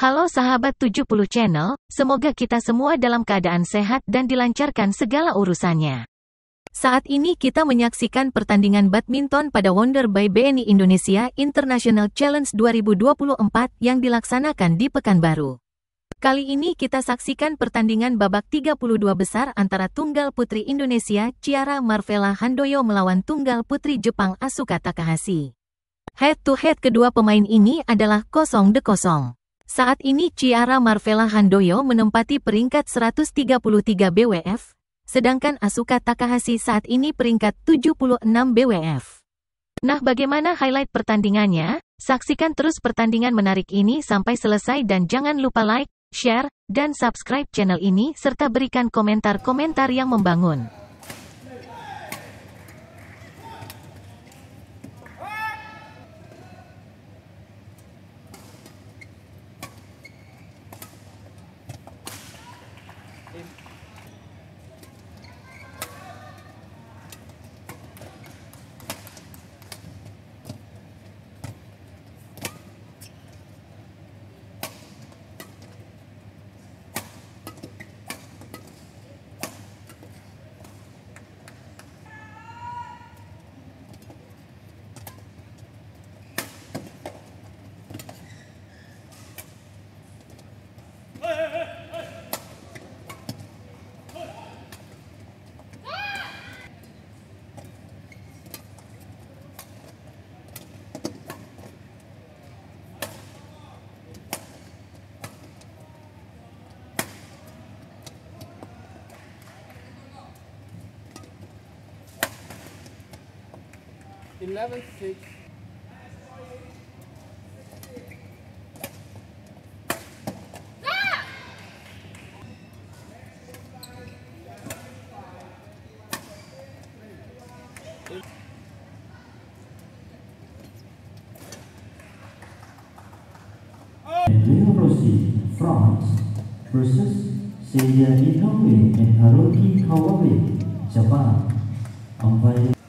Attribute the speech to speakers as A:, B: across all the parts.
A: Halo sahabat 70 channel, semoga kita semua dalam keadaan sehat dan dilancarkan segala urusannya. Saat ini kita menyaksikan pertandingan badminton pada Wonder by BNI Indonesia International Challenge 2024 yang dilaksanakan di Pekanbaru. Kali ini kita saksikan pertandingan babak 32 besar antara tunggal putri Indonesia Ciara Marvela Handoyo melawan tunggal putri Jepang Asuka Takahashi. Head to head kedua pemain ini adalah kosong de kosong. Saat ini Ciara Marvela Handoyo menempati peringkat 133 BWF, sedangkan Asuka Takahashi saat ini peringkat 76 BWF. Nah bagaimana highlight pertandingannya? Saksikan terus pertandingan menarik ini sampai selesai dan jangan lupa like, share, dan subscribe channel ini serta berikan komentar-komentar yang membangun.
B: 11 6
C: And Rossi, France versus Seiya Inoue and Haruki Kawabe, Japan. Umpire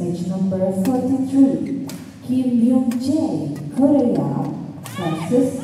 D: Match number 43, Kim Myung Jae, Korea versus